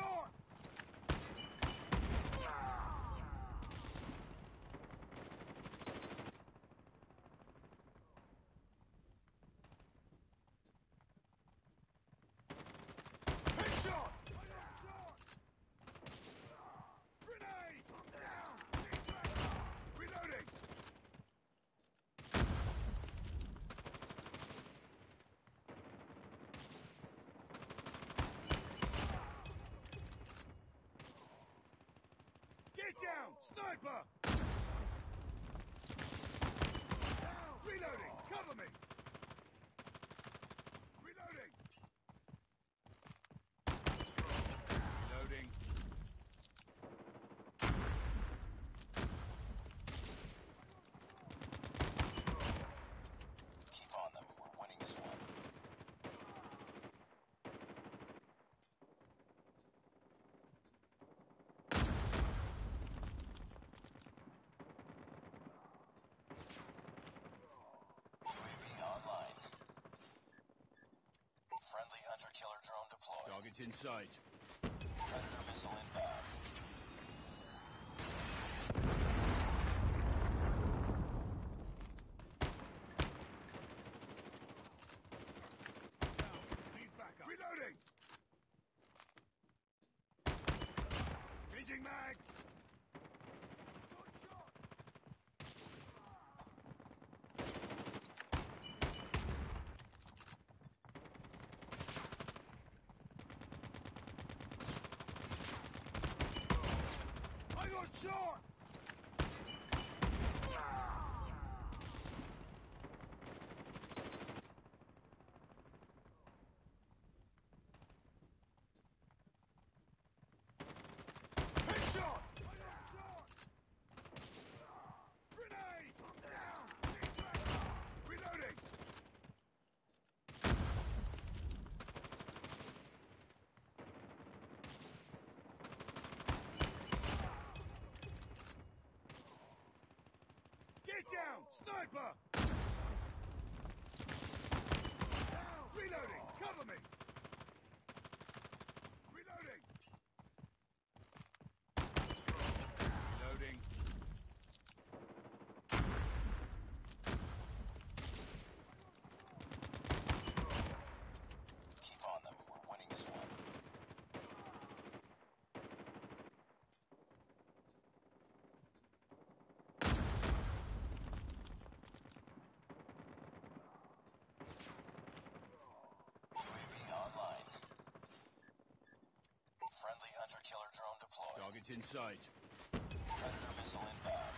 shore! Sniper! Reloading! Cover me! Target's in sight. Predator missile inbound. Need backup. Reloading! Changing mag! I down! Reloading! Cover me! Friendly hunter-killer drone deployed. Target's in sight. Predator missile inbound.